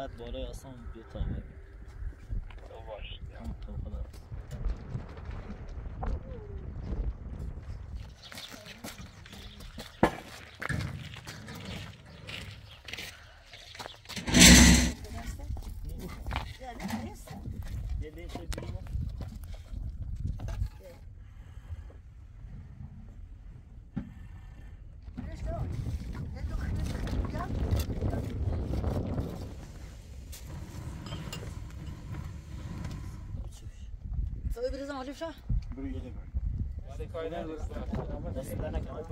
خط بالای آسان تا تو باش. تو خدا. تو بریزم آلیف شا دست در نکنه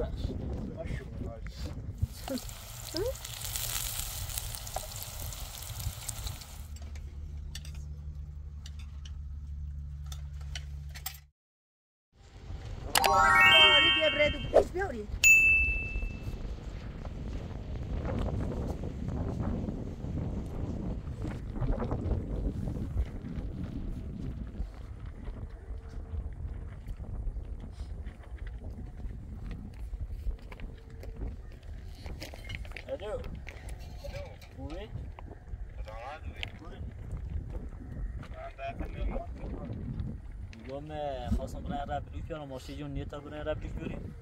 رب ریف بیارم ماشی جون نیت برای رب ریف بیاریم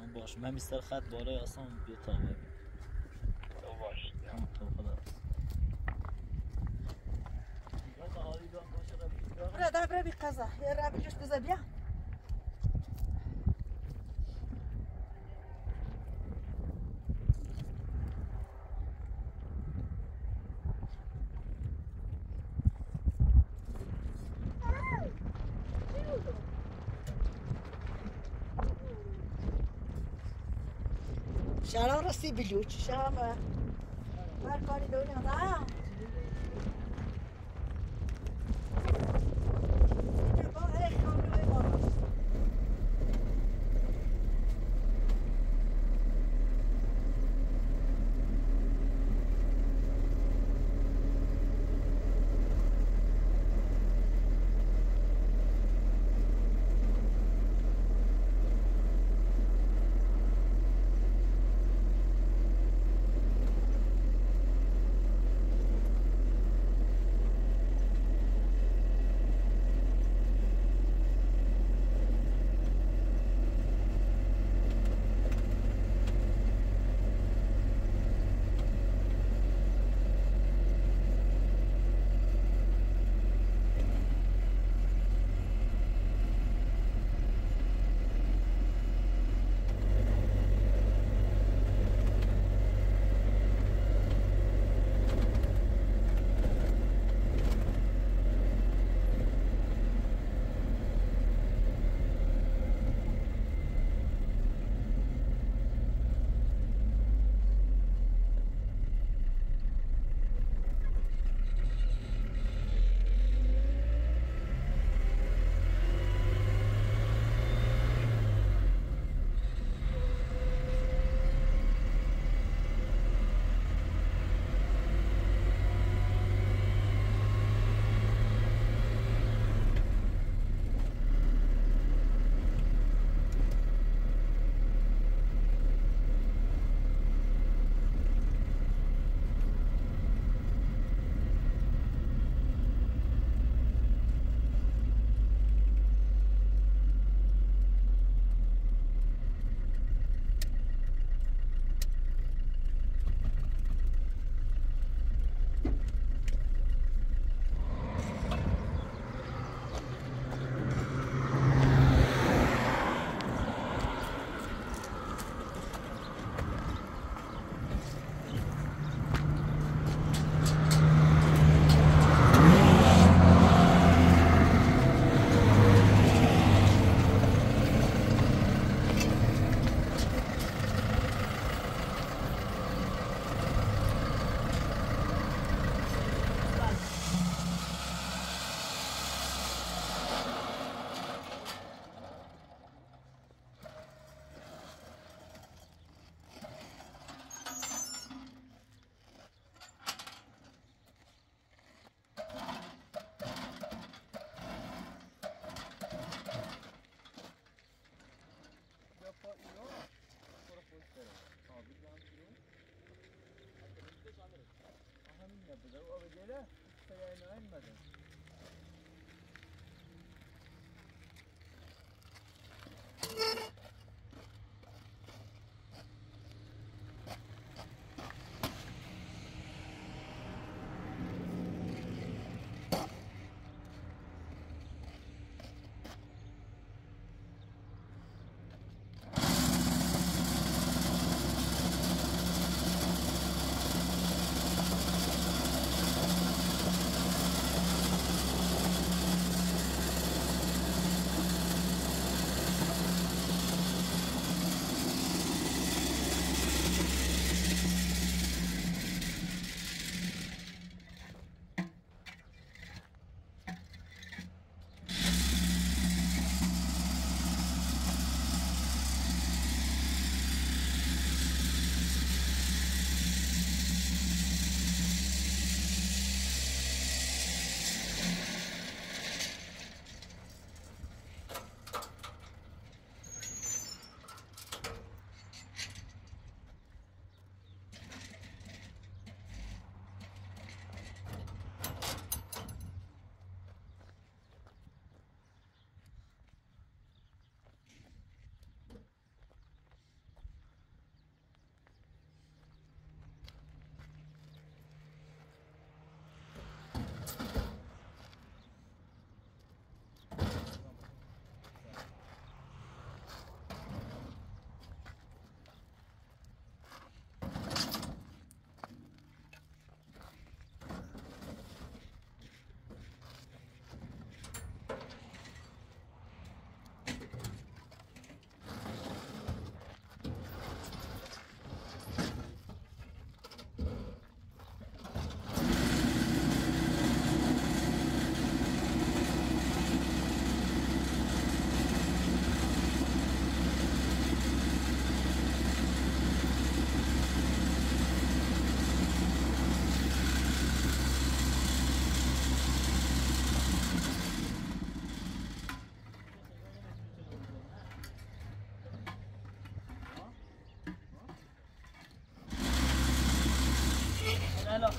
من باش من میستر خط بالای آسان بیا تا تو باش. تو خدا برا در برا بی قضا. یه بجوش بزا بیا. Sibiliut chama. Marconi do Leonardo. Ah,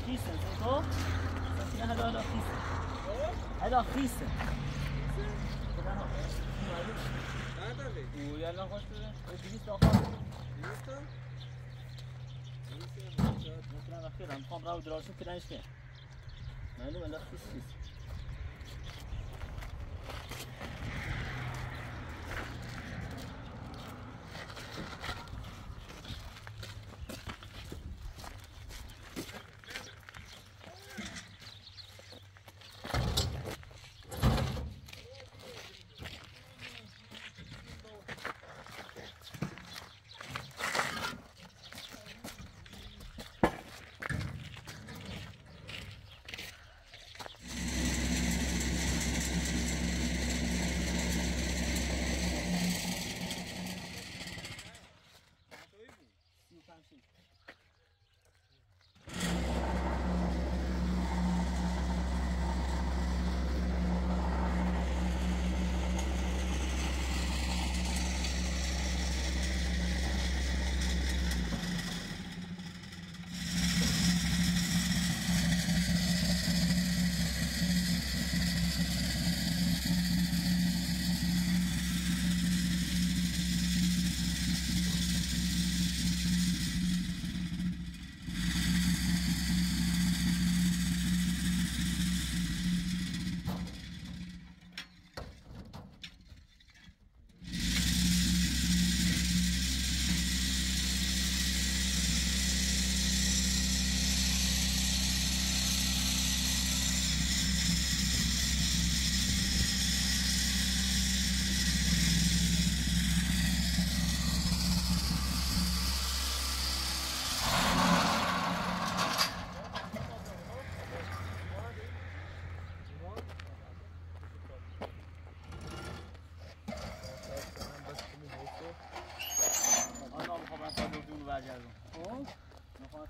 خيسة زيتو هلا هلا خيسة هلا خيسة نداری ويلا خوش بگیش داخل نیستم مثلا اخیرا می‌خوام راو دراشو ترنش که معلوم ولا خیس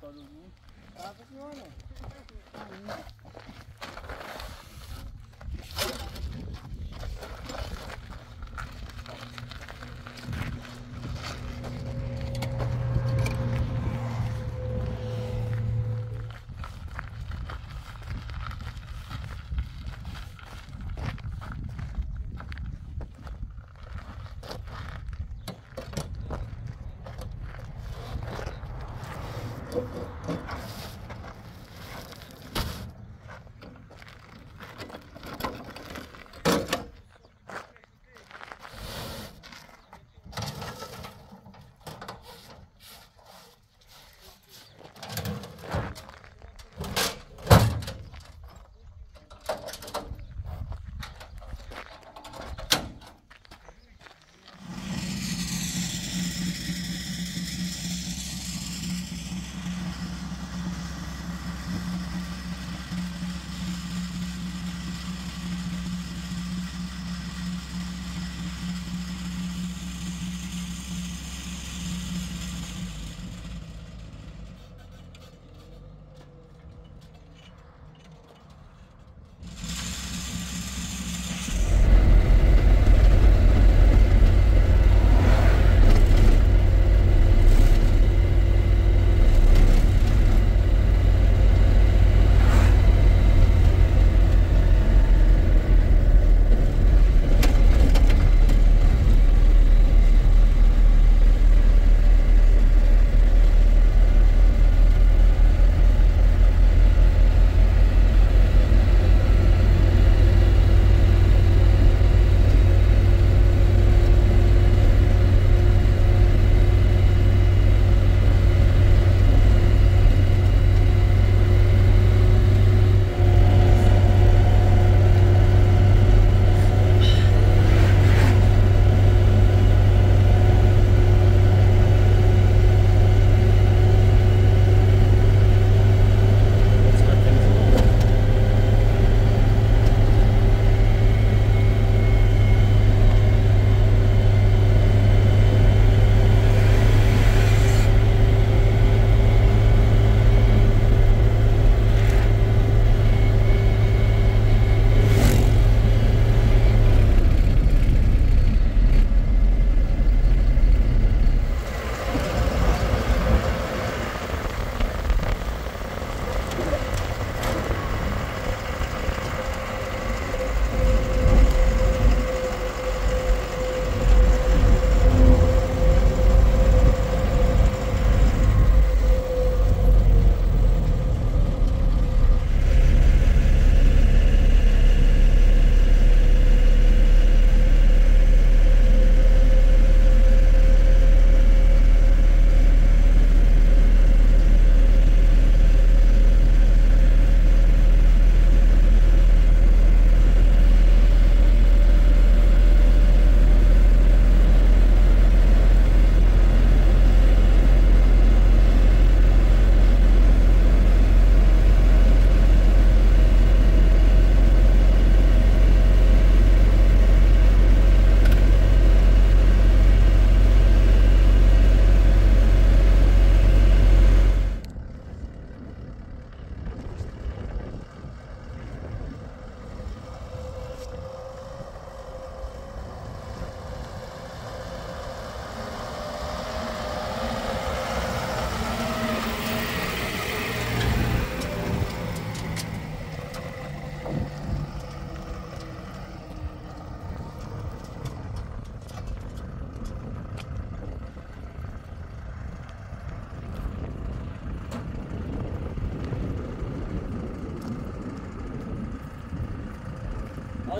啥子情况呢？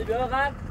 Dörrad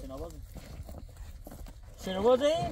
سیناباز سیناباز این برش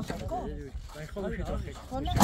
很高，那后面很高。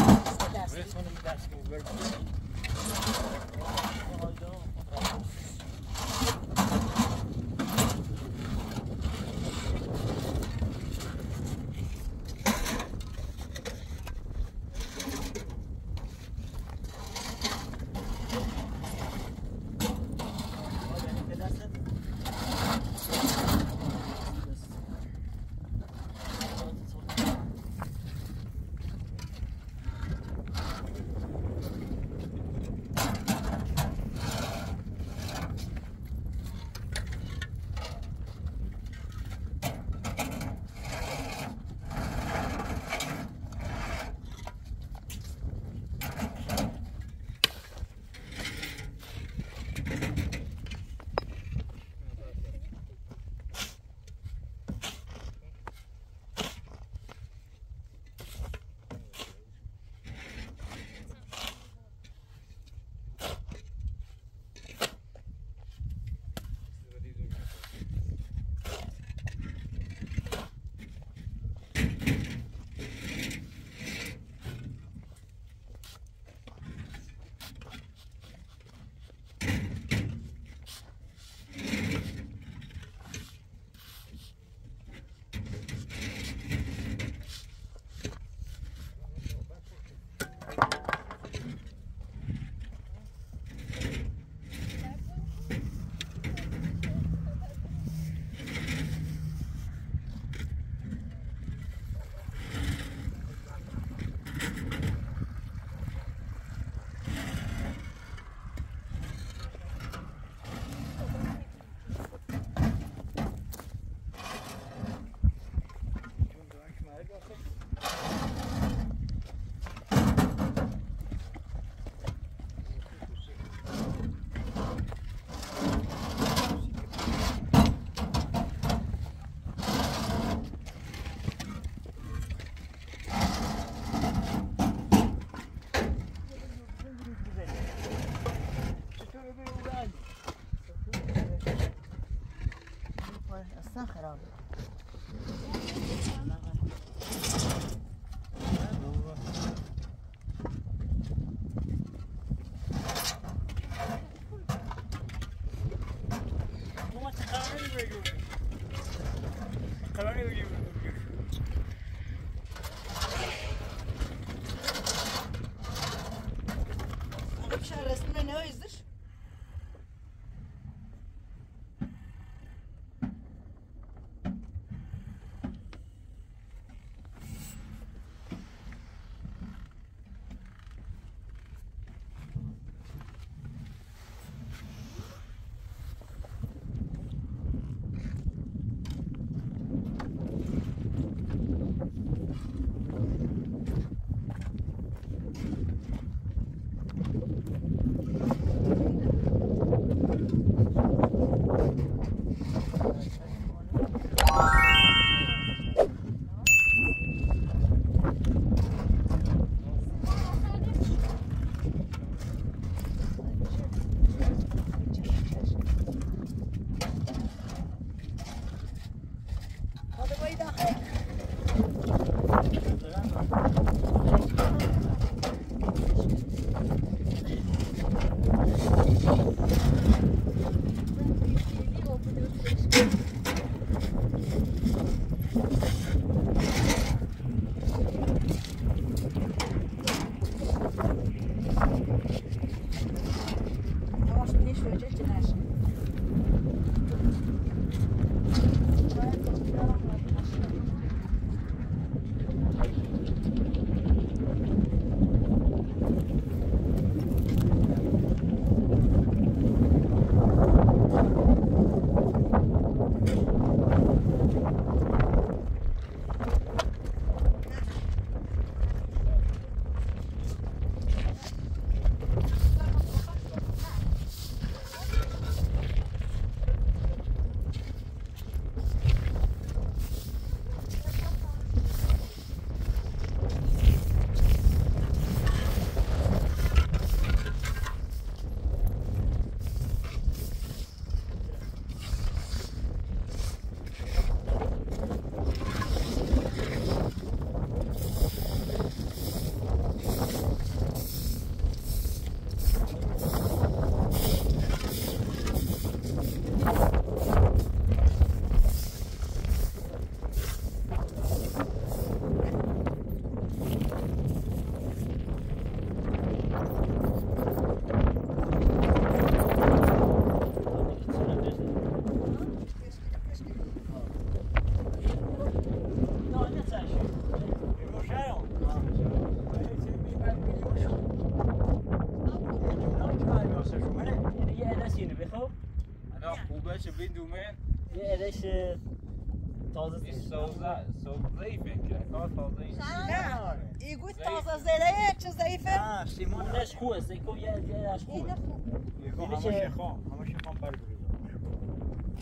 چه خام همش خام بر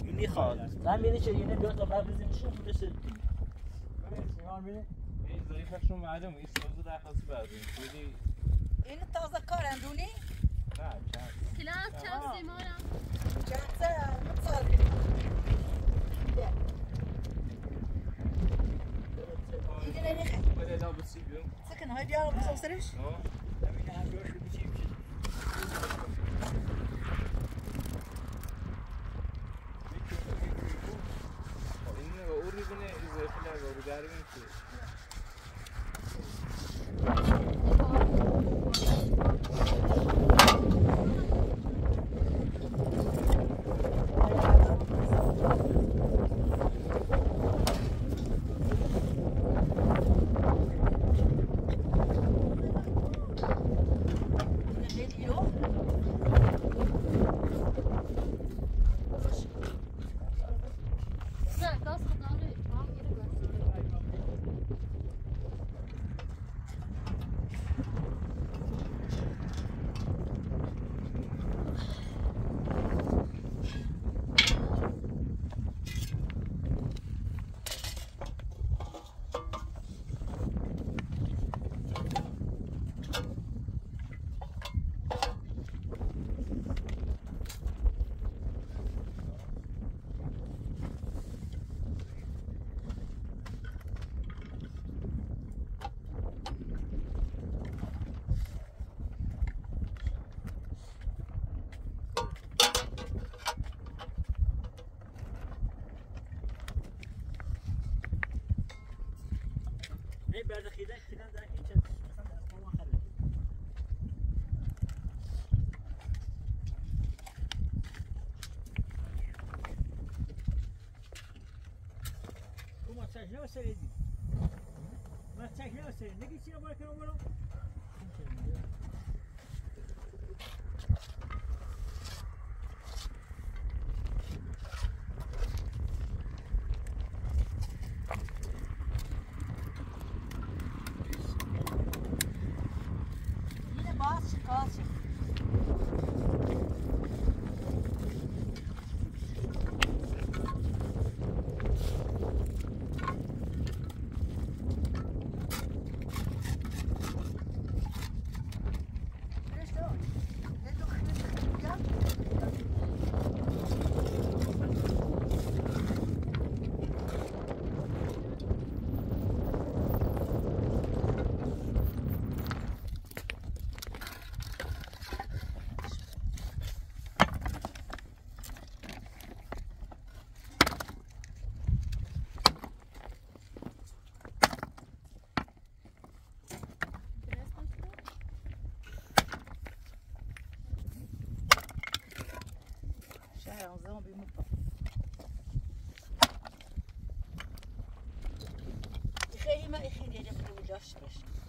می‌خواد. من بینی چه یه دو تا بر بزنی میشه این این ظریفشون معلومه. این سبز درخواستی بردیم این تازه کار اندونی نه چند؟ کلاس چند سیمانم چند سه؟ سال سكن هاي دي على بصوصرش؟ اه lugar e uma. Let's see if I can win uğraşmır.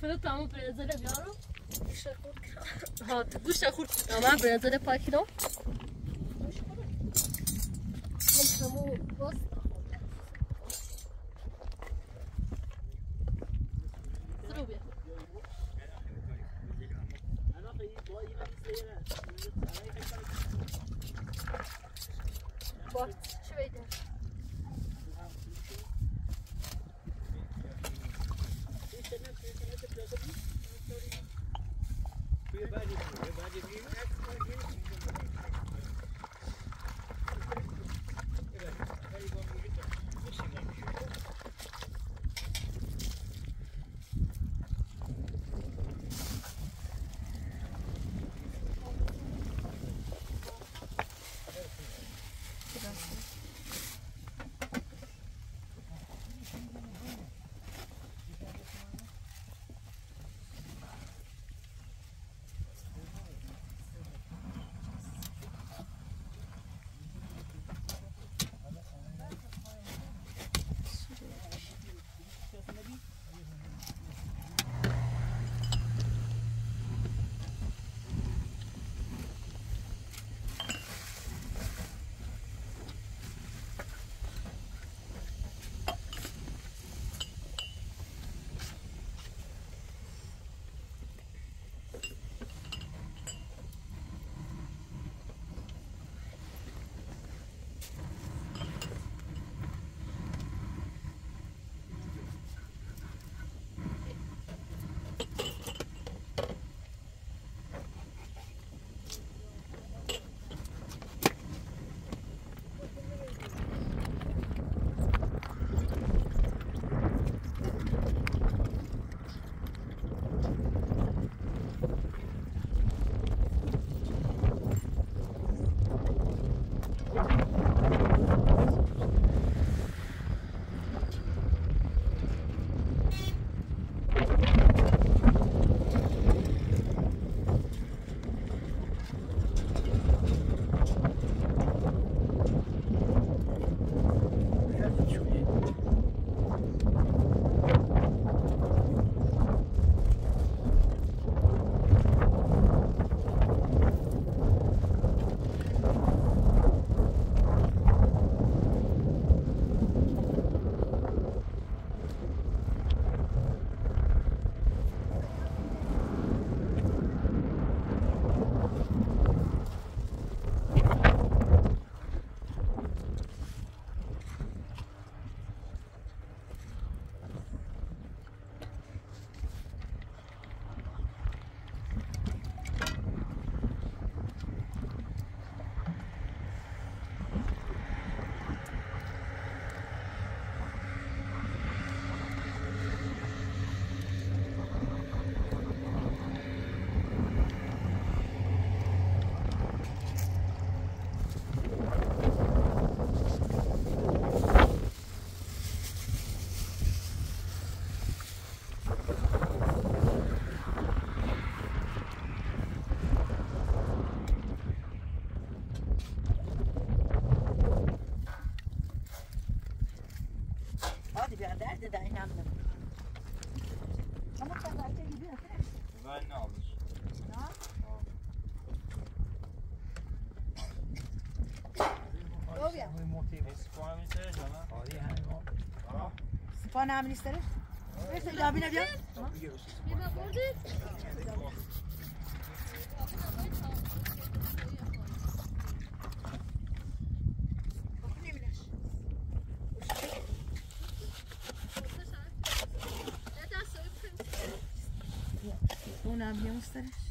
Förlåt, mamma brödzade biaro. Ha, gusza chód. Mama brödzade pakino. Samu post. Zrobię. أنا من يسترف ليش جابين أبيض؟ Una bien ustedes.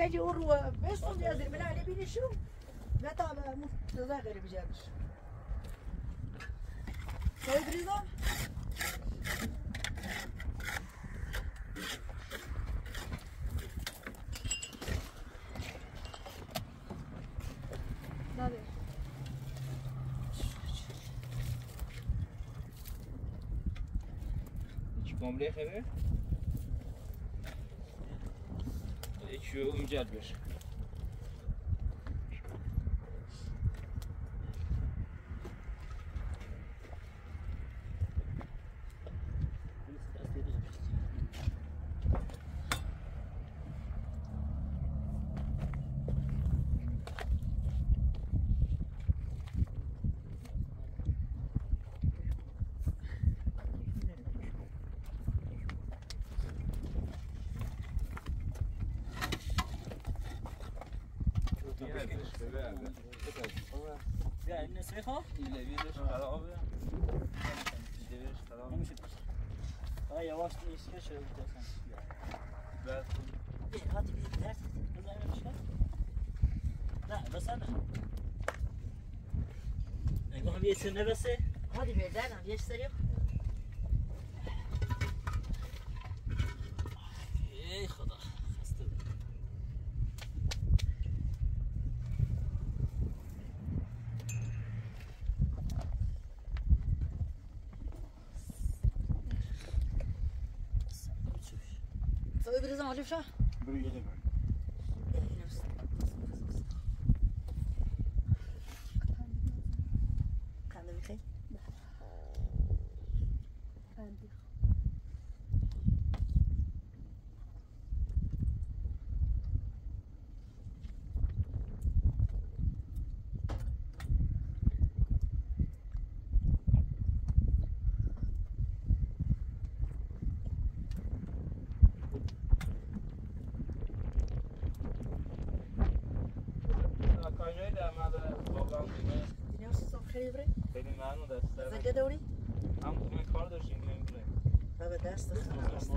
اتزا چجی اون رو بستون یازیر من علی بینی شو نتا متزا غریب جابش سوی بریزم داده هیچ şu incel هم یه سر نبسه هادی بردنم یه سری ای خدا خسته بود. سوی بریزم عجب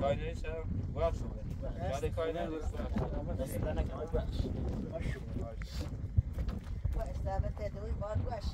کاینای چرا وقت بوده بعد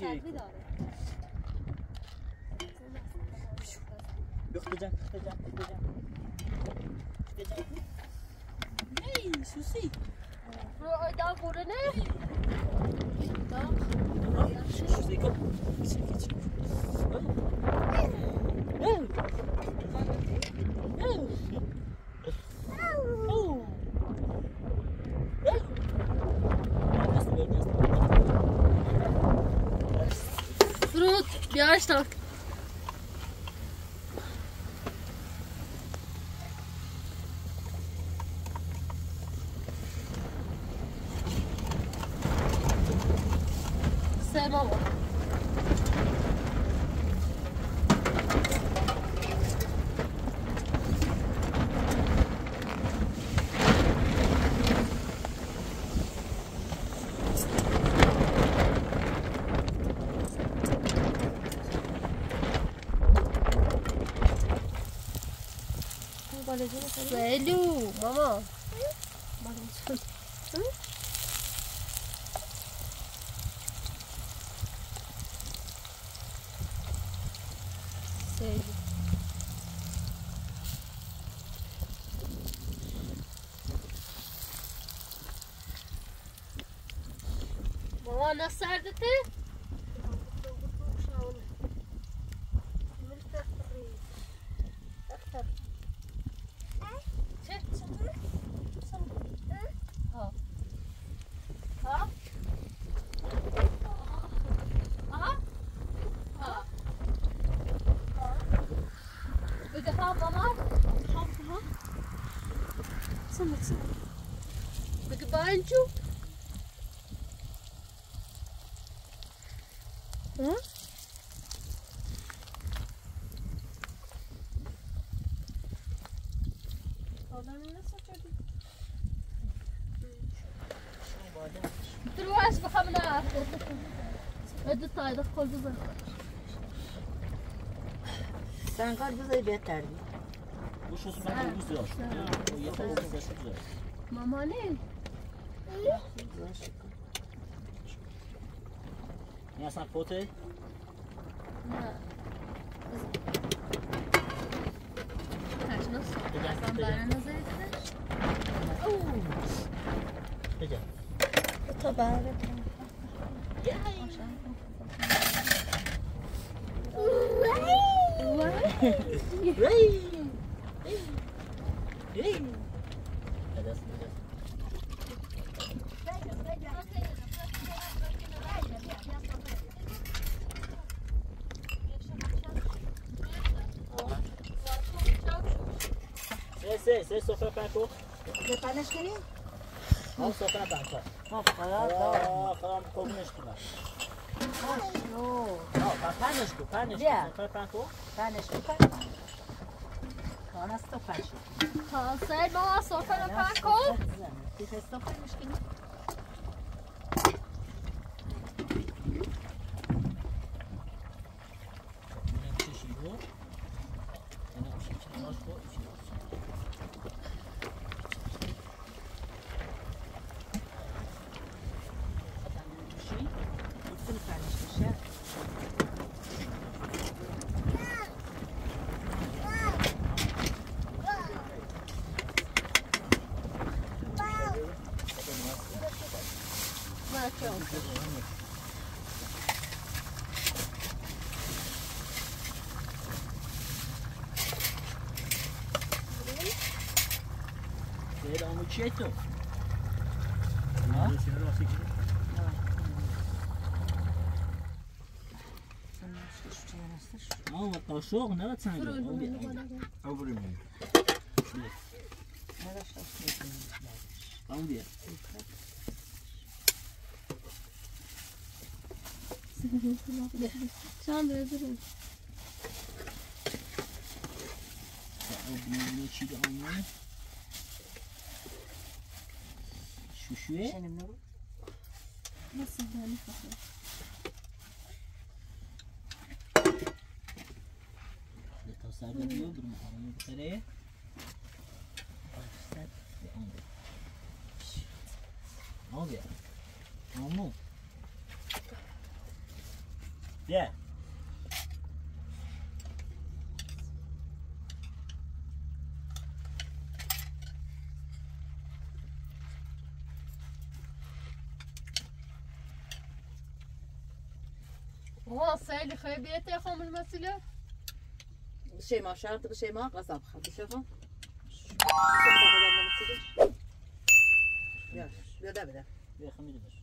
ساعتی داره. بياخد جنب اخت جنب اخت جنب Hej, Susi. Bro, stuck. Velho, mamãe. Hum? Sério. não na certa tem. Tá? Acı saydık kocuza. Sen karpuzayı beterdin. Bu şosu ben çok güzel. Bu yapalım da çok güzel. Mama ne? Ya sen pote? Ne? Kaç nasıl? Sen bana nazar etsin. Peki. Bu tabağı. Gel. Sesi, sesi sofra pan ko. Panaş gelin. Al sofra pan ko. Ha, ha, ha. Ha, ha, ha. Ha, ha, ha. No. Al, paneško, paneško, Gdje? sofra panko. Paneş kupaj. Ona stopaš. Ta sen mama sofra panko. Ti se stopaš kiri? Vedi un uccetto. Sen şu şu yanasır. Ma ma qashogh nima sangi? Nere şaşırdın? Tam bir. Can öldürün. O bunun شوشوي بس هنا نفخر توسعنا اليوم بالمحرم البصرية توسعت بأمر موضع ممنوع Yeah. بیته خامل مسئله بشي ما شرط بشي ما قصب خد بشوفه يا بدا بدا بیا خمیر باش